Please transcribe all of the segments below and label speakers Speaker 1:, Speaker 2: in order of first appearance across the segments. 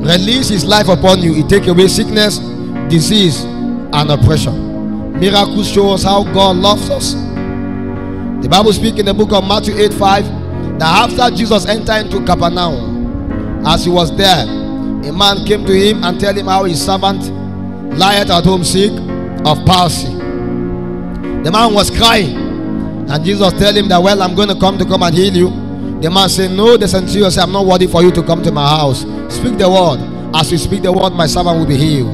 Speaker 1: release his life upon you. He take away sickness, disease, and oppression. Miracles show us how God loves us. The Bible speaks in the book of Matthew 8 5 that after Jesus entered into Capernaum, as he was there, a man came to him and tell him how his servant lieth at home sick of palsy. The man was crying, and Jesus tell him that, Well, I'm going to come to come and heal you. The man said, No, the centurion said, I'm not worthy for you to come to my house. Speak the word. As you speak the word, my servant will be healed.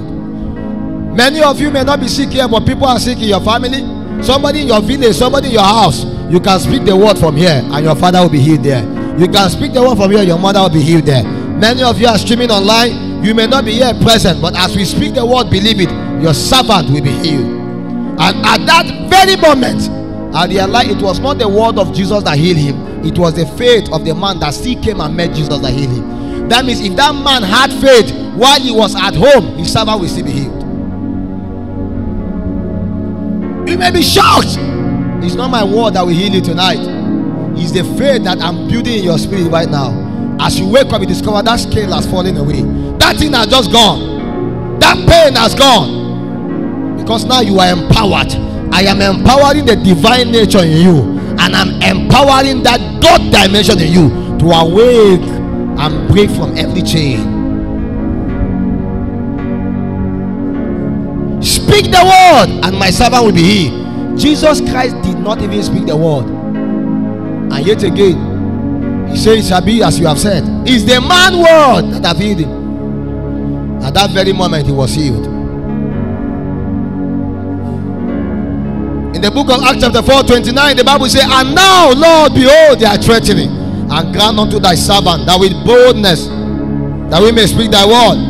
Speaker 1: Many of you may not be sick here, but people are sick in your family, somebody in your village, somebody in your house. You can speak the word from here, and your father will be healed there. You can speak the word from here, your mother will be healed there. Many of you are streaming online. You may not be here present, but as we speak the word, believe it, your servant will be healed. And at that very moment, I realized it was not the word of Jesus that healed him, it was the faith of the man that still came and met Jesus that healed him. That means if that man had faith while he was at home, his servant will still be healed. You may be shocked. It's not my word that will heal you tonight. It's the faith that I'm building in your spirit right now. As you wake up, you discover that scale has fallen away. That thing has just gone. That pain has gone. Because now you are empowered. I am empowering the divine nature in you. And I'm empowering that God dimension in you to awake and break from every chain. Speak the word, and my servant will be healed. Jesus Christ did not even speak the word. And yet again, he said, It shall be as you have said. It's the man word that have healed him. At that very moment, he was healed. In the book of Acts, chapter 4, 29, the Bible says, And now, Lord, behold, they are threatening, and grant unto thy servant that with boldness that we may speak thy word,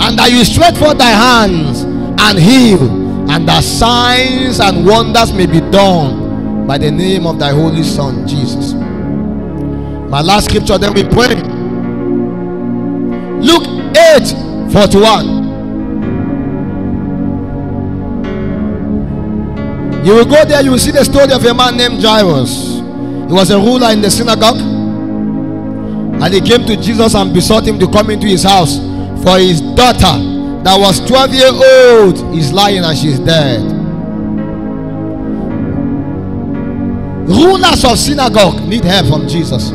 Speaker 1: and that you stretch forth thy hands and heal, and that signs and wonders may be done by the name of thy holy Son, Jesus. My last scripture, then we pray. Luke 8 41. You will go there, you will see the story of a man named Jairus. He was a ruler in the synagogue. And he came to Jesus and besought him to come into his house for his daughter that was 12 years old is lying and she's dead. Rulers of synagogue need help from Jesus.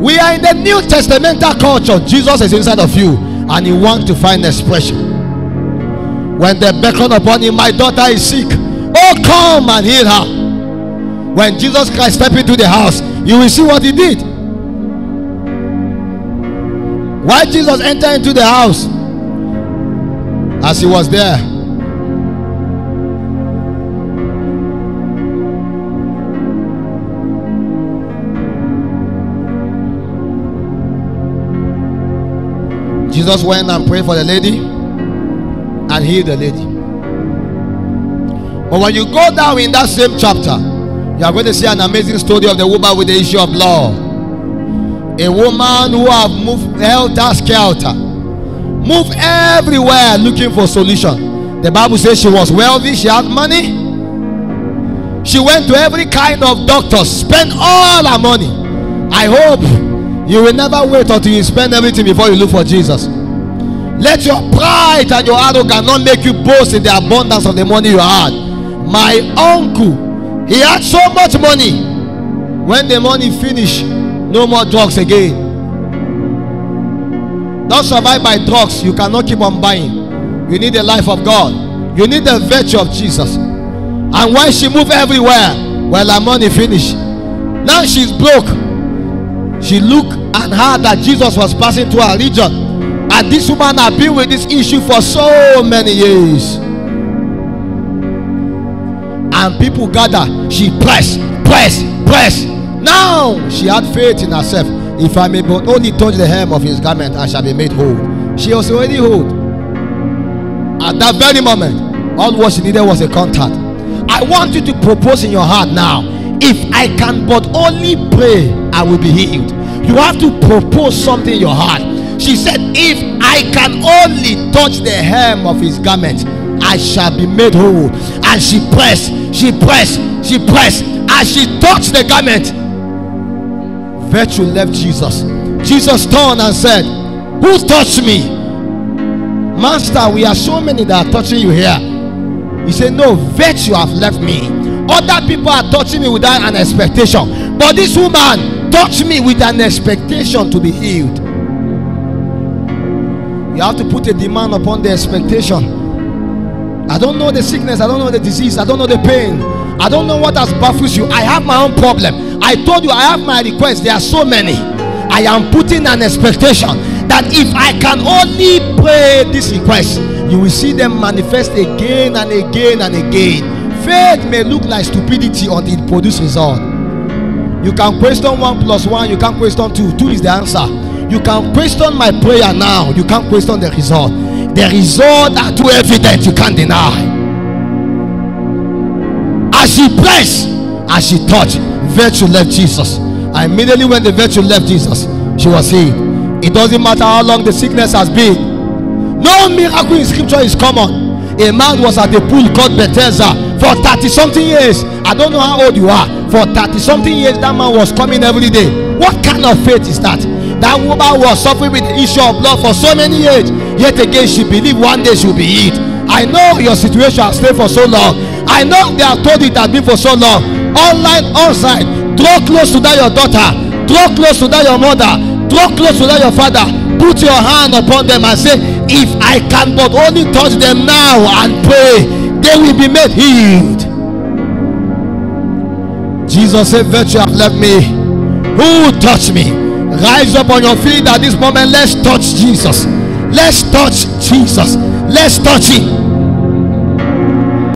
Speaker 1: We are in the New Testamental culture. Jesus is inside of you and he wants to find expression. When they beckon upon him, my daughter is sick. Oh, come and heal her. When Jesus Christ stepped into the house, you will see what he did. Why Jesus entered into the house? As he was there, Jesus went and prayed for the lady and healed the lady. But when you go down in that same chapter, you are going to see an amazing story of the woman with the issue of blood. A woman who have moved helter skelter, moved everywhere looking for solution. The Bible says she was wealthy, she had money. She went to every kind of doctor, spent all her money. I hope you will never wait until you spend everything before you look for Jesus. Let your pride and your arrogance not make you boast in the abundance of the money you had. My uncle, he had so much money. When the money finished, no more drugs again. Don't survive by drugs. You cannot keep on buying. You need the life of God. You need the virtue of Jesus. And when she moved everywhere, well, her money finished. Now she's broke. She looked and heard that Jesus was passing through her region. And this woman had been with this issue for so many years. And people gather. She press, press, press. Now she had faith in herself. If I may but only touch the hem of his garment, I shall be made whole. She was already whole. At that very moment, all what she needed was a contact. I want you to propose in your heart now. If I can but only pray, I will be healed. You have to propose something in your heart. She said, If I can only touch the hem of his garment, I shall be made whole. And she pressed, she pressed, she pressed. As she touched the garment, virtue left Jesus. Jesus turned and said, Who touched me? Master, we are so many that are touching you here. He said, No, virtue have left me. Other people are touching me without an expectation. But this woman touched me with an expectation to be healed. You have to put a demand upon the expectation. I don't know the sickness, I don't know the disease, I don't know the pain, I don't know what has baffles you. I have my own problem. I told you I have my requests, there are so many. I am putting an expectation that if I can only pray this request, you will see them manifest again and again and again. Faith may look like stupidity until it produces result. You can question one plus one, you can't question two. Two is the answer. You can question my prayer now, you can't question the result. The result are too evident, you can't deny. As she pressed, as she touched, virtue left Jesus. And immediately when the virtue left Jesus, she was healed. It doesn't matter how long the sickness has been. No miracle in scripture is common. A man was at the pool called Bethesda for 30 something years. I don't know how old you are. For 30 something years, that man was coming every day. What kind of faith is that? That woman was suffering with the issue of blood for so many years. Yet again, she believed one day she will be healed. I know your situation has stayed for so long. I know they have told it has been for so long. Online, outside, draw close to that your daughter, draw close to that your mother, draw close to that your father. Put your hand upon them and say, If I can but only touch them now and pray, they will be made healed. Jesus said, Virtue have left me. Who touched me? Rise up on your feet at this moment. Let's touch Jesus. Let's touch Jesus. Let's touch him.